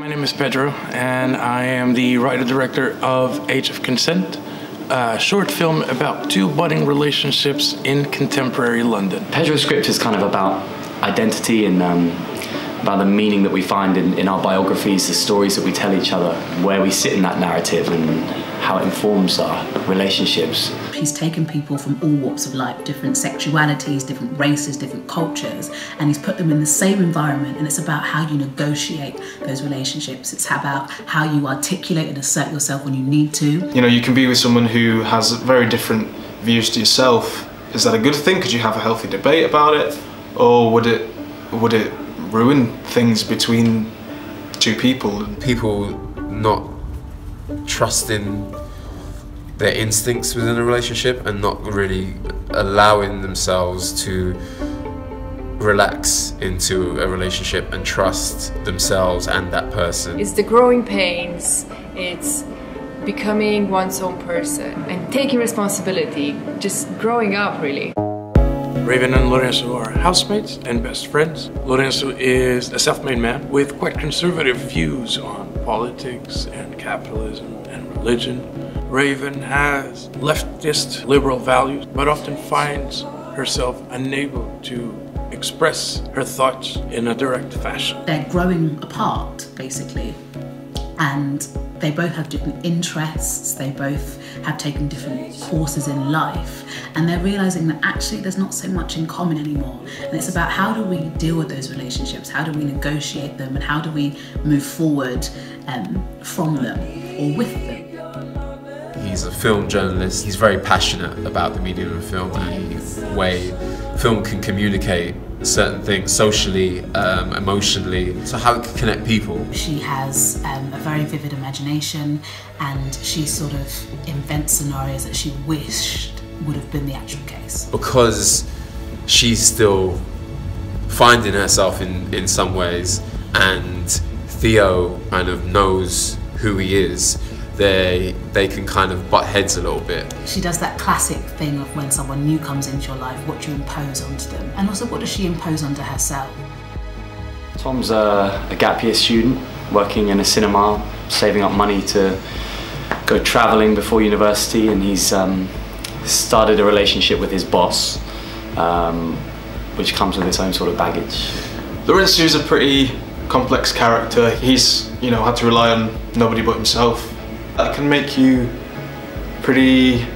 My name is Pedro, and I am the writer-director of Age of Consent, a short film about two budding relationships in contemporary London. Pedro's script is kind of about identity and um, about the meaning that we find in, in our biographies, the stories that we tell each other, where we sit in that narrative and how it informs our relationships. He's taken people from all walks of life, different sexualities, different races, different cultures, and he's put them in the same environment. And it's about how you negotiate those relationships. It's about how you articulate and assert yourself when you need to. You know, you can be with someone who has very different views to yourself. Is that a good thing? Could you have a healthy debate about it, or would it would it ruin things between two people? People not trusting their instincts within a relationship and not really allowing themselves to relax into a relationship and trust themselves and that person. It's the growing pains, it's becoming one's own person and taking responsibility, just growing up really. Rayvenn and Lourenço are housemates and best friends. Lourenço is a self-made man with quite conservative views on politics and capitalism and religion. Rayvenn has leftist liberal values, but often finds herself unable to express her thoughts in a direct fashion. They're growing apart, basically, and they both have different interests, they both have taken different courses in life, and they're realizing that actually there's not so much in common anymore. And it's about how do we deal with those relationships, how do we negotiate them, and how do we move forward um, from them or with them. He's a film journalist. He's very passionate about the medium of film and the way film can communicate certain things socially, um, emotionally, so how it can connect people. She has um, a very vivid imagination and she sort of invents scenarios that she wished would have been the actual case. Because she's still finding herself in, in some ways and Theo kind of knows who he is they they can kind of butt heads a little bit. She does that classic thing of when someone new comes into your life, what do you impose onto them? And also what does she impose onto herself? Tom's a, a gap year student working in a cinema, saving up money to go travelling before university and he's um, started a relationship with his boss um, which comes with its own sort of baggage. Lourenço is a pretty complex character. He's, you know, had to rely on nobody but himself that can make you pretty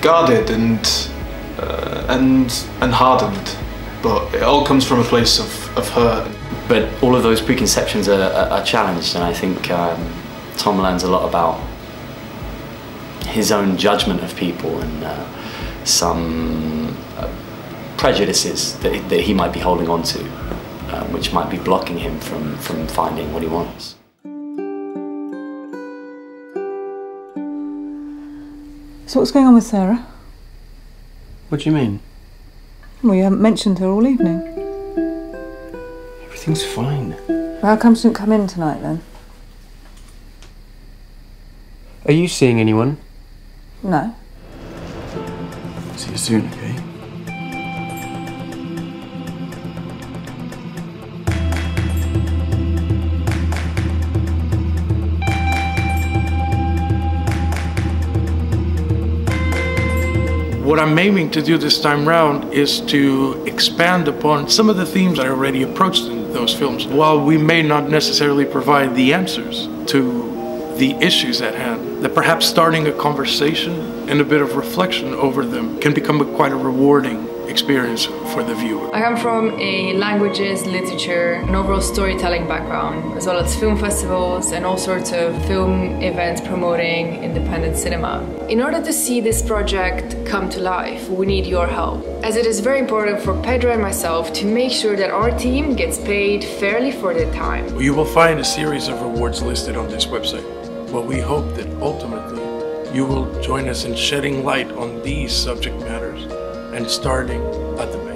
guarded and uh, and and hardened but it all comes from a place of, of hurt but all of those preconceptions are, are, are challenged and I think um, Tom learns a lot about his own judgment of people and uh, some uh, prejudices that, that he might be holding on to um, which might be blocking him from, from finding what he wants. So what's going on with Sarah? What do you mean? Well, you haven't mentioned her all evening. Everything's fine. Well, how come she didn't come in tonight then? Are you seeing anyone? No. See you soon, okay? What I'm aiming to do this time round is to expand upon some of the themes I already approached in those films. While we may not necessarily provide the answers to the issues at hand, that perhaps starting a conversation and a bit of reflection over them can become a, quite a rewarding experience for the viewer. I come from a languages, literature, and overall storytelling background, as well as film festivals and all sorts of film events promoting independent cinema. In order to see this project come to life, we need your help, as it is very important for Pedro and myself to make sure that our team gets paid fairly for their time. You will find a series of rewards listed on this website, but we hope that ultimately you will join us in shedding light on these subject matters and starting at the base.